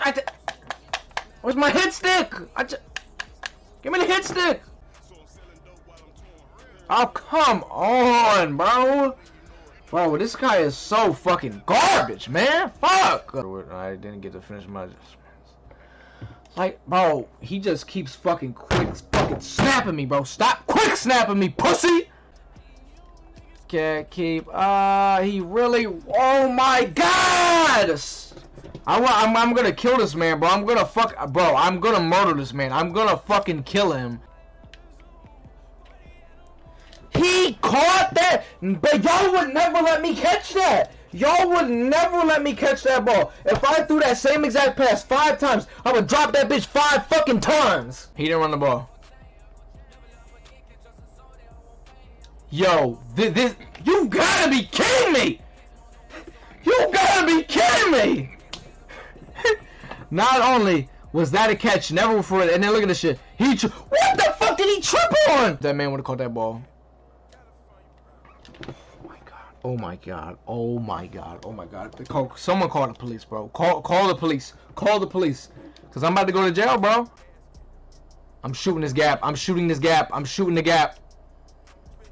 I, Where's my hit stick? I give me the hit stick. Oh, come on, bro. Bro, this guy is so fucking garbage, man. Fuck. I didn't get to finish my Like, bro, he just keeps fucking quick fucking snapping me, bro. Stop quick snapping me, pussy. Can't keep, uh, he really, oh my god. I, I'm, I'm gonna kill this man, bro. I'm gonna fuck, bro. I'm gonna murder this man. I'm gonna fucking kill him. He caught that, but y'all would never let me catch that. Y'all would never let me catch that ball. If I threw that same exact pass five times, I would drop that bitch five fucking times. He didn't run the ball. Yo, this you gotta be kidding me! You gotta be kidding me! Not only was that a catch, never before, and then look at this shit. He, what the fuck did he trip on? That man would have caught that ball. Oh, oh my god. Oh my god. Oh my god. Call, someone call the police, bro. Call call the police. Call the police. Cause I'm about to go to jail, bro. I'm shooting this gap. I'm shooting this gap. I'm shooting the gap.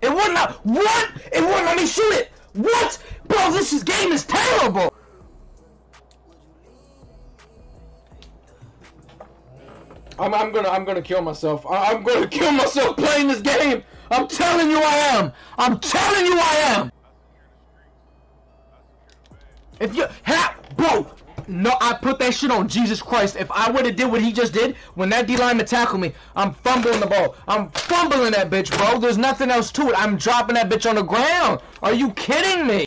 It would not. What? It wouldn't let me shoot it. What? Bro, this is, game is terrible. I'm, I'm gonna I'm gonna kill myself. I, I'm gonna kill myself playing this game. I'm telling you I am. I'm telling you I am. If you ha bro, no, I put that shit on Jesus Christ. If I would have did what he just did when that D lineman tackled me, I'm fumbling the ball. I'm fumbling that bitch, bro. There's nothing else to it. I'm dropping that bitch on the ground. Are you kidding me?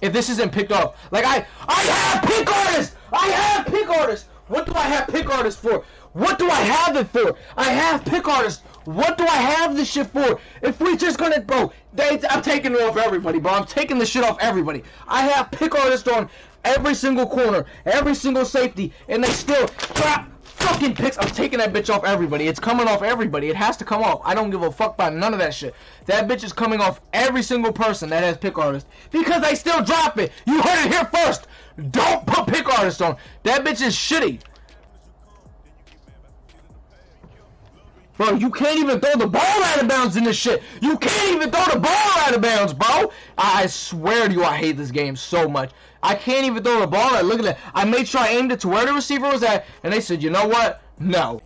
If this isn't picked up, like I, I have pick artists. I have pick artists. What do I have pick artists for? What do I have it for? I have pick artists. What do I have this shit for? If we just gonna, bro, they, I'm taking it off everybody, bro. I'm taking the shit off everybody. I have pick artists on every single corner, every single safety, and they still drop fucking picks. I'm taking that bitch off everybody. It's coming off everybody. It has to come off. I don't give a fuck about none of that shit. That bitch is coming off every single person that has pick artist because they still drop it. You heard it here first. Don't put pick artist on. That bitch is shitty. Bro, you can't even throw the ball out of bounds in this shit. You can't even throw the ball out of bounds, bro. I swear to you, I hate this game so much. I can't even throw the ball out. Look at that. I made sure I aimed it to where the receiver was at, and they said, you know what? No.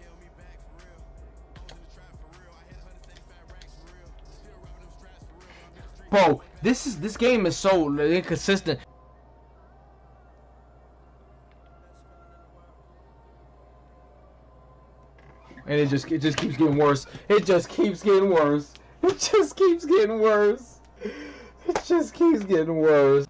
Bro, this is this game is so inconsistent. And it just it just keeps getting worse. It just keeps getting worse. It just keeps getting worse. It just keeps getting worse.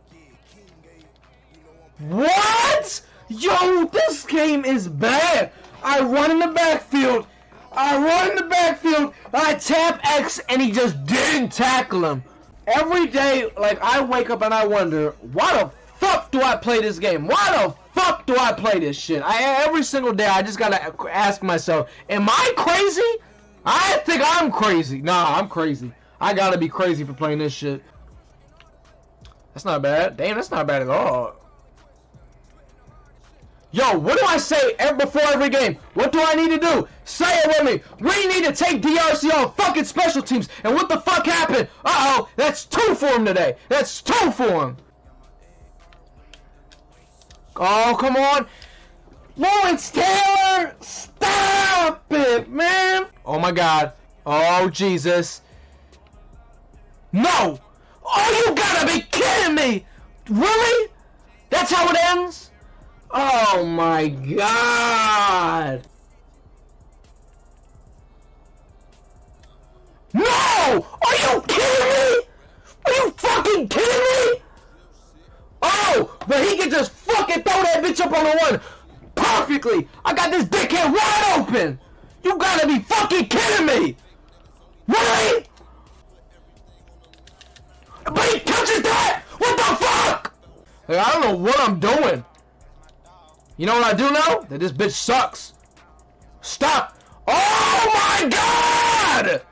What? Yo, this game is bad. I run in the backfield. I run in the backfield. I tap X and he just didn't tackle him. Every day, like I wake up and I wonder, why the fuck do I play this game? Why the fuck do I play this shit? I every single day I just gotta ask myself, am I crazy? I think I'm crazy. Nah, I'm crazy. I gotta be crazy for playing this shit. That's not bad. Damn, that's not bad at all. Yo, what do I say before every game? What do I need to do? Say it with me. We need to take DRC on fucking special teams. And what the fuck happened? Uh-oh, that's two for him today. That's two for him. Oh, come on. Lawrence Taylor, stop it, man. Oh, my God. Oh, Jesus. No. Oh, you gotta be kidding me. Really? That's how it ends? Oh, my God. Up on the one perfectly. I got this dickhead wide open. You gotta be fucking kidding me. Really? But he catches that? What the fuck? I don't know what I'm doing. You know what I do know? That this bitch sucks. Stop. Oh my god!